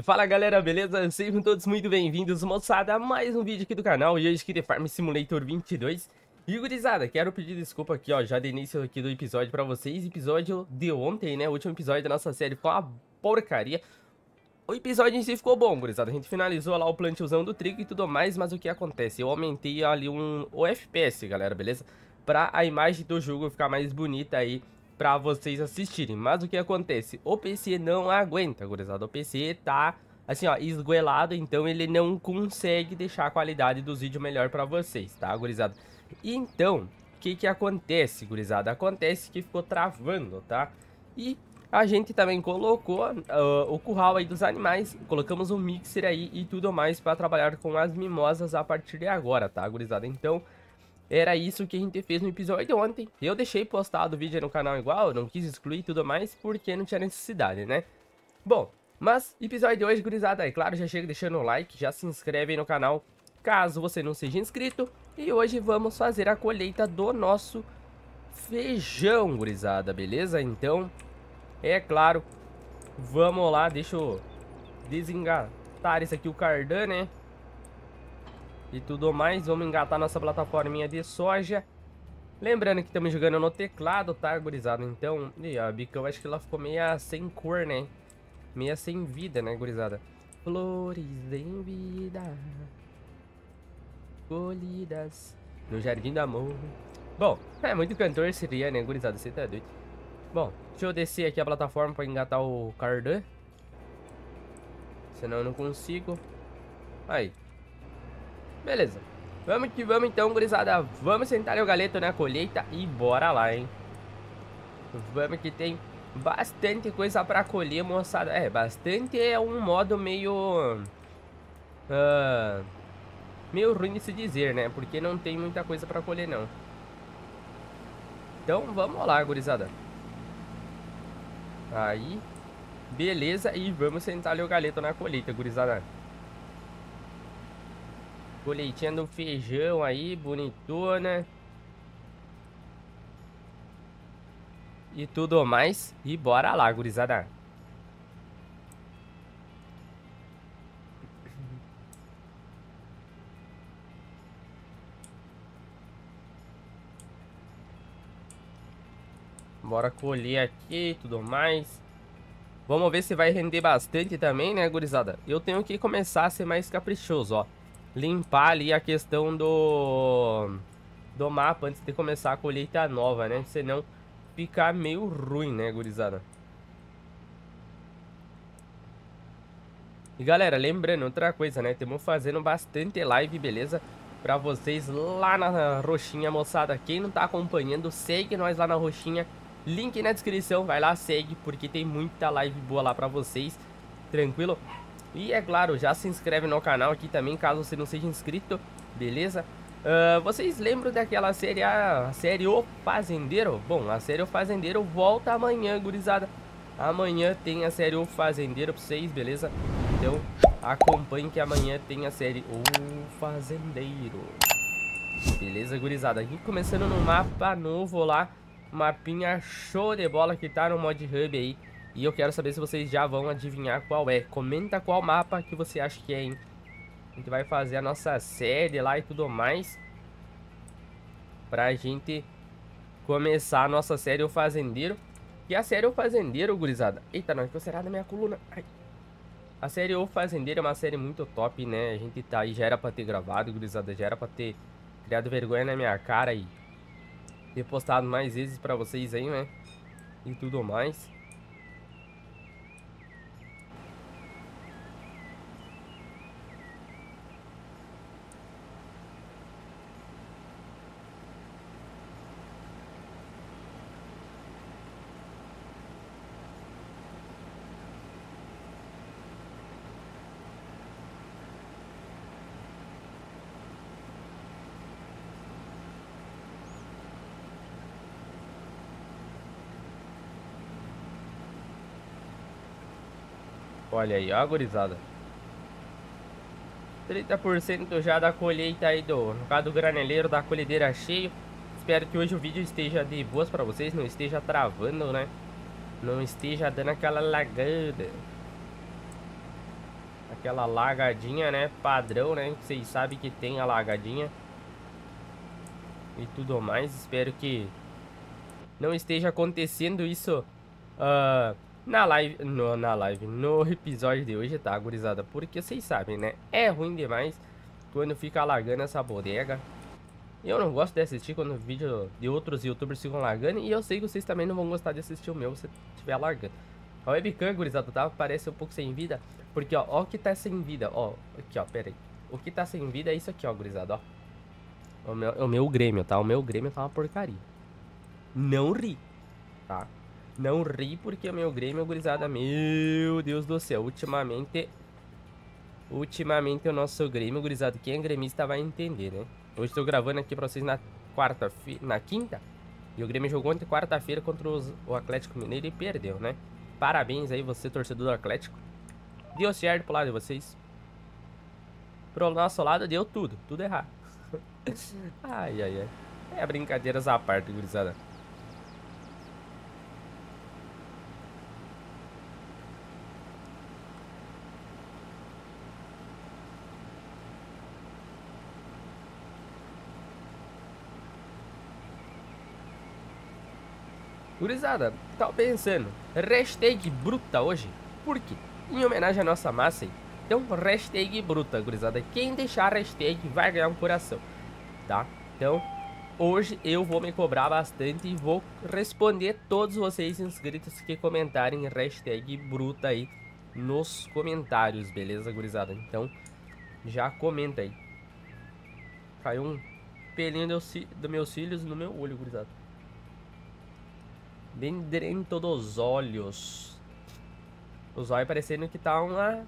E fala galera, beleza? Sejam todos muito bem-vindos, moçada, a mais um vídeo aqui do canal E hoje de Farm Simulator 22 E gurizada, quero pedir desculpa aqui, ó, já de início aqui do episódio pra vocês Episódio de ontem, né, o último episódio da nossa série foi uma porcaria O episódio em si ficou bom, gurizada A gente finalizou lá o plantiozão do trigo e tudo mais Mas o que acontece? Eu aumentei ali um, o FPS, galera, beleza? Pra a imagem do jogo ficar mais bonita aí pra vocês assistirem. Mas o que acontece? O PC não aguenta, gurizada. O PC tá, assim, ó, esgoelado, então ele não consegue deixar a qualidade dos vídeos melhor pra vocês, tá, gurizada? Então, o que que acontece, gurizada? Acontece que ficou travando, tá? E a gente também colocou uh, o curral aí dos animais, colocamos um mixer aí e tudo mais para trabalhar com as mimosas a partir de agora, tá, gurizada? Então, era isso que a gente fez no episódio ontem. Eu deixei postado o vídeo no canal igual, não quis excluir e tudo mais, porque não tinha necessidade, né? Bom, mas episódio de hoje, gurizada, é claro, já chega deixando o like, já se inscreve aí no canal, caso você não seja inscrito. E hoje vamos fazer a colheita do nosso feijão, gurizada, beleza? Então, é claro, vamos lá, deixa eu desengatar isso aqui, o cardan, né? E tudo mais. Vamos engatar nossa plataforminha de soja. Lembrando que estamos jogando no teclado, tá, gurizada? Então, e a bicão acho que ela ficou meia sem cor, né? Meia sem vida, né, gurizada? Flores em vida Colhidas No jardim do amor Bom, é muito cantor seria, né, gurizada? Você tá doido Bom, deixa eu descer aqui a plataforma pra engatar o cardan Senão eu não consigo Aí, Beleza. Vamos que vamos então, gurizada. Vamos sentar o galeto na colheita e bora lá, hein. Vamos que tem bastante coisa pra colher, moçada. É, bastante é um modo meio... Uh, meio ruim de se dizer, né? Porque não tem muita coisa pra colher, não. Então, vamos lá, gurizada. Aí, beleza. E vamos sentar o galeto na colheita, gurizada. Colheitinha do feijão aí, bonitona. E tudo mais. E bora lá, gurizada. Bora colher aqui e tudo mais. Vamos ver se vai render bastante também, né, gurizada? Eu tenho que começar a ser mais caprichoso, ó limpar ali a questão do do mapa antes de começar a colheita nova, né? Senão ficar meio ruim, né, gurizada? E galera, lembrando outra coisa, né? Estamos fazendo bastante live, beleza? Pra vocês lá na roxinha, moçada. Quem não tá acompanhando, segue nós lá na roxinha. Link na descrição, vai lá, segue, porque tem muita live boa lá pra vocês. Tranquilo? E é claro, já se inscreve no canal aqui também, caso você não seja inscrito, beleza? Uh, vocês lembram daquela série, a série O Fazendeiro? Bom, a série O Fazendeiro volta amanhã, gurizada. Amanhã tem a série O Fazendeiro pra vocês, beleza? Então, acompanhe que amanhã tem a série O Fazendeiro. Beleza, gurizada? Aqui começando no mapa novo lá. Mapinha show de bola que tá no Mod Hub aí. E eu quero saber se vocês já vão adivinhar qual é. Comenta qual mapa que você acha que é, hein? A gente vai fazer a nossa série lá e tudo mais. Pra gente começar a nossa série O Fazendeiro. E a série O Fazendeiro, gurizada... Eita, não, ficou será na minha coluna. Ai. A série O Fazendeiro é uma série muito top, né? A gente tá aí, já era pra ter gravado, gurizada. Já era pra ter criado vergonha na minha cara e ter postado mais vezes pra vocês aí, né? E tudo mais. Olha aí, ó, gurizada. 30% já da colheita aí do, no caso do graneleiro, da colhedeira cheio. Espero que hoje o vídeo esteja de boas pra vocês, não esteja travando, né? Não esteja dando aquela lagada. aquela lagadinha, né? Padrão, né? Vocês sabem que tem a lagadinha. E tudo mais. Espero que não esteja acontecendo isso uh, na live, no, na live, no episódio de hoje, tá, gurizada? Porque vocês sabem, né? É ruim demais quando fica lagando essa bodega. Eu não gosto de assistir quando vídeo de outros youtubers ficam largando. E eu sei que vocês também não vão gostar de assistir o meu se estiver largando. A webcam, gurizada, tá? Parece um pouco sem vida. Porque, ó, ó o que tá sem vida. Ó, aqui, ó, pera aí. O que tá sem vida é isso aqui, ó, gurizada, ó. O meu, o meu Grêmio, tá? O meu Grêmio tá uma porcaria. Não ri, tá? Não ri porque o meu Grêmio, gurizada, meu Deus do céu. Ultimamente, ultimamente o nosso Grêmio, gurizada, quem é gremista vai entender, né? Hoje estou gravando aqui pra vocês na quarta, na quinta. E o Grêmio jogou ontem quarta-feira contra os, o Atlético Mineiro e perdeu, né? Parabéns aí, você, torcedor do Atlético. Deu certo pro lado de vocês. Pro nosso lado deu tudo, tudo errado. ai, ai, ai. É brincadeiras à parte, gurizada. Gurizada, tava pensando, hashtag bruta hoje. Por quê? Em homenagem à nossa massa, então hashtag bruta, gurizada. Quem deixar hashtag vai ganhar um coração, tá? Então, hoje eu vou me cobrar bastante e vou responder todos vocês inscritos que comentarem hashtag bruta aí nos comentários, beleza, gurizada? Então, já comenta aí. Caiu um pelinho dos do meus cílios no meu olho, gurizada. Dentro dos olhos. Os olhos parecendo que tá uma,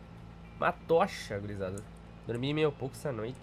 uma tocha, gurizada. Dormi meio pouco essa noite.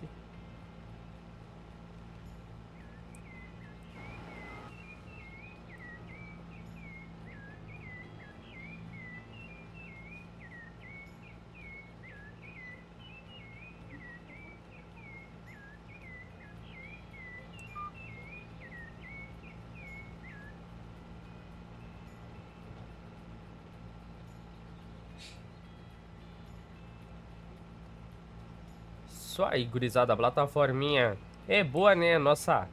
Isso aí, gurizada, a plataforminha é boa, né? Nossa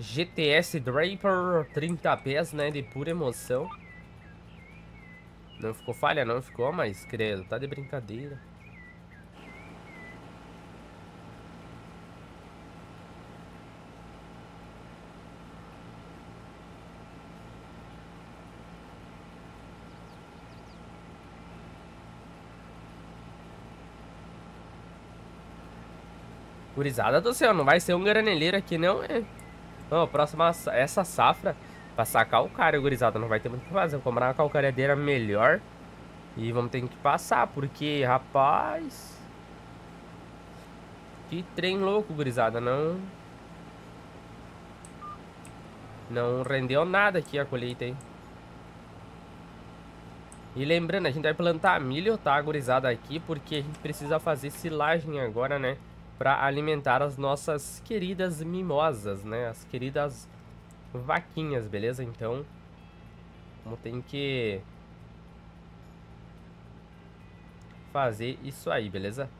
GTS Draper 30 pés, né? De pura emoção. Não ficou falha, não ficou, mas credo, tá de brincadeira. Gurizada do céu, não vai ser um graneleiro aqui não, é? Não, próxima, essa safra, pra sacar o cara, gurizada, não vai ter muito o que fazer. Vou comprar uma calcareadeira melhor e vamos ter que passar, porque, rapaz... Que trem louco, gurizada, não... Não rendeu nada aqui a colheita, hein? E lembrando, a gente vai plantar milho, tá, gurizada, aqui, porque a gente precisa fazer silagem agora, né? Para alimentar as nossas queridas mimosas, né? As queridas vaquinhas, beleza? Então, como tem que fazer isso aí, beleza?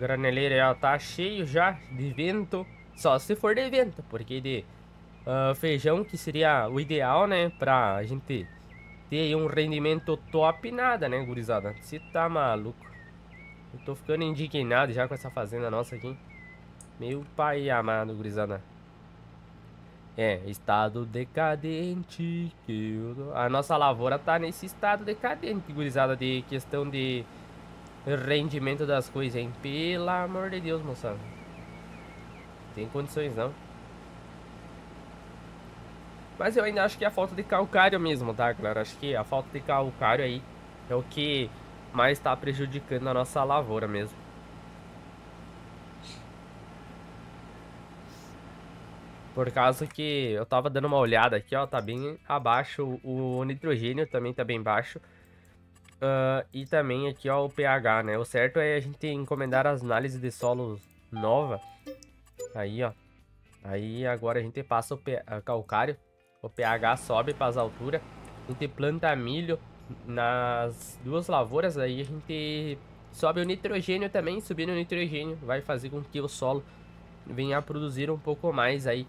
Graneleiro já tá cheio já de vento. Só se for de vento, porque de uh, feijão, que seria o ideal, né? Pra gente ter um rendimento top, nada, né, gurizada? Você tá maluco. Eu tô ficando indignado já com essa fazenda nossa aqui. Meu pai amado, gurizada. É, estado decadente. Eu... A nossa lavoura tá nesse estado decadente, gurizada, de questão de rendimento das coisas, hein? Pelo amor de Deus, moçada. Tem condições, não. Mas eu ainda acho que é a falta de calcário mesmo, tá, galera? Acho que a falta de calcário aí é o que mais está prejudicando a nossa lavoura mesmo. Por causa que eu tava dando uma olhada aqui, ó, tá bem abaixo, o nitrogênio também tá bem baixo. Uh, e também aqui, ó, o pH, né? O certo é a gente encomendar as análises de solos nova. Aí, ó. Aí agora a gente passa o pH, calcário. O pH sobe para as alturas. A gente planta milho nas duas lavouras. Aí a gente sobe o nitrogênio também. Subindo o nitrogênio vai fazer com que o solo venha a produzir um pouco mais aí.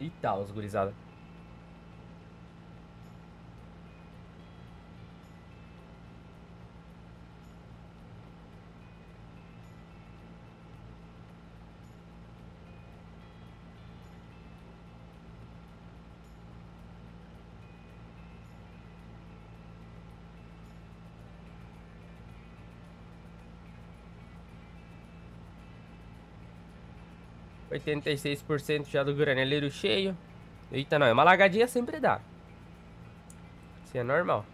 E tal, gurizada. 86% já do graneleiro cheio. Eita, não. Uma lagadinha sempre dá. Isso é normal.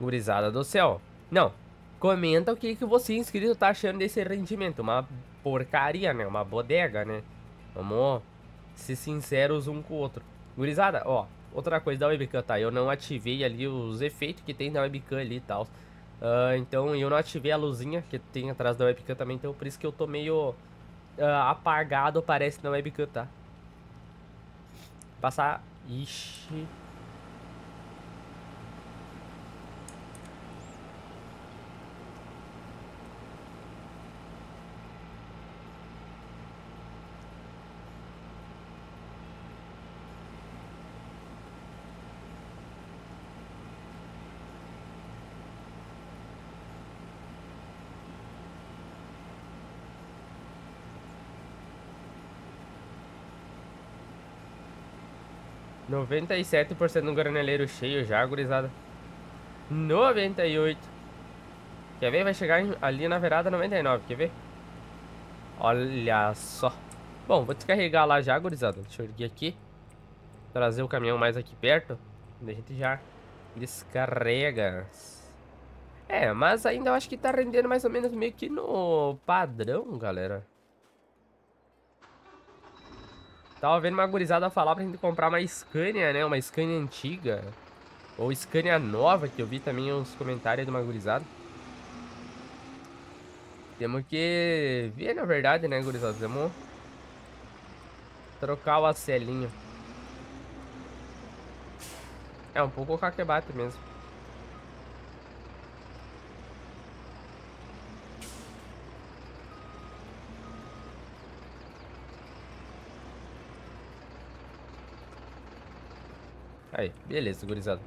Gurizada do céu. Não. Comenta o que, que você inscrito tá achando desse rendimento. Uma porcaria, né? Uma bodega, né? Vamos ser sinceros um com o outro. Gurizada, ó. Outra coisa da webcam, tá? Eu não ativei ali os efeitos que tem na webcam ali e tal. Uh, então eu não ativei a luzinha que tem atrás da webcam também, então por isso que eu tô meio uh, apagado, parece, na webcam, tá? Passar... Ixi... 97% no graneleiro cheio já, gurizada. 98. Quer ver? Vai chegar ali na virada 99, quer ver? Olha só. Bom, vou descarregar lá já, gurizada. Deixa eu erguer aqui. Trazer o caminhão mais aqui perto. A gente já descarrega. É, mas ainda eu acho que tá rendendo mais ou menos meio que no padrão, galera. Tava vendo uma gurizada falar pra gente comprar uma Scania, né? Uma Scania antiga. Ou Scania nova, que eu vi também uns comentários de uma gurizada. Temos que ver, na verdade, né, gurizada? Temos trocar o acelinho. É um pouco caquebate mesmo. Aí, beleza, gurizada.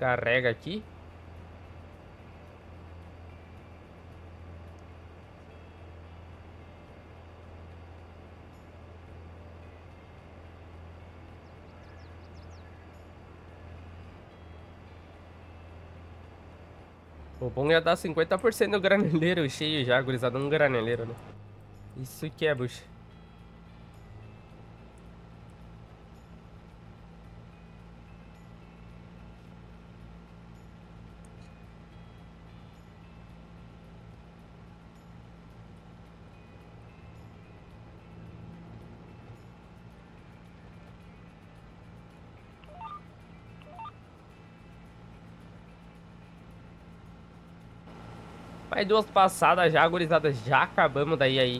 Carrega aqui. O bom é dar 50% do graneleiro cheio já, gurizada, um graneleiro, né? Isso que é, bucha. Aí duas passadas já, gurizada, já acabamos daí aí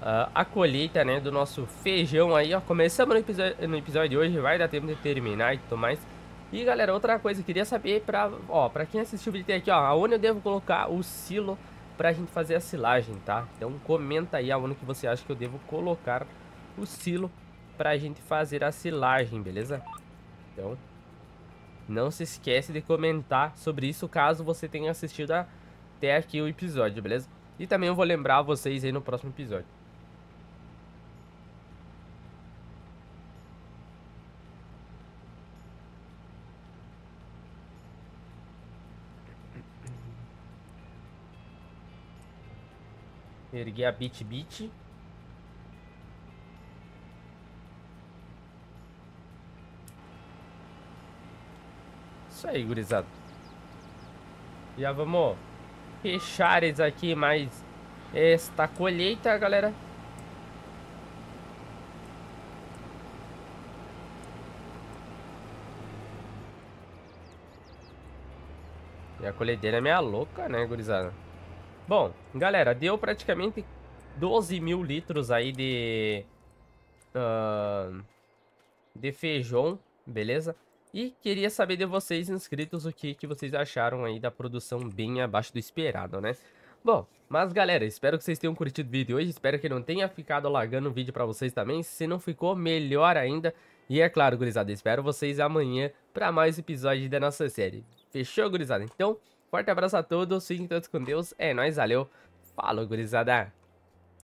uh, a colheita, né, do nosso feijão aí, ó. Começamos no episódio, no episódio de hoje, vai dar tempo de terminar e tudo mais. E galera, outra coisa, queria saber pra, ó, pra quem assistiu o vídeo aqui, ó, aonde eu devo colocar o silo pra gente fazer a silagem, tá? Então comenta aí aonde que você acha que eu devo colocar o silo pra gente fazer a silagem, beleza? Então, não se esquece de comentar sobre isso caso você tenha assistido a até aqui o episódio, beleza? E também eu vou lembrar vocês aí no próximo episódio. Erguei a bit bit. Isso aí, gurizada. Já vamos fechar aqui mais esta colheita, galera. E a colhedeira é meia louca, né, gurizada? Bom, galera, deu praticamente 12 mil litros aí de... Uh, de feijão, beleza? E queria saber de vocês, inscritos, o que, que vocês acharam aí da produção bem abaixo do esperado, né? Bom, mas galera, espero que vocês tenham curtido o vídeo hoje, espero que não tenha ficado lagando o vídeo pra vocês também, se não ficou, melhor ainda. E é claro, gurizada, espero vocês amanhã pra mais episódio da nossa série. Fechou, gurizada? Então, forte abraço a todos, fiquem todos com Deus, é nóis, valeu, falou, gurizada!